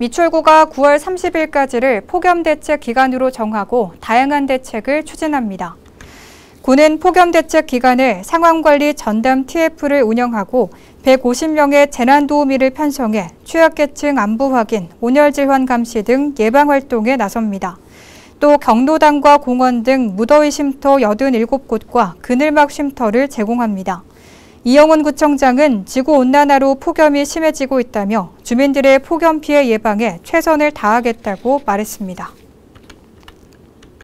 미철구가 9월 30일까지를 폭염 대책 기간으로 정하고 다양한 대책을 추진합니다. 군은 폭염 대책 기간에 상황관리 전담 TF를 운영하고 150명의 재난도우미를 편성해 취약계층 안부 확인, 온열 질환 감시 등 예방 활동에 나섭니다. 또 경로당과 공원 등 무더위 쉼터 87곳과 그늘막 쉼터를 제공합니다. 이영훈 구청장은 지구온난화로 폭염이 심해지고 있다며 주민들의 폭염 피해 예방에 최선을 다하겠다고 말했습니다.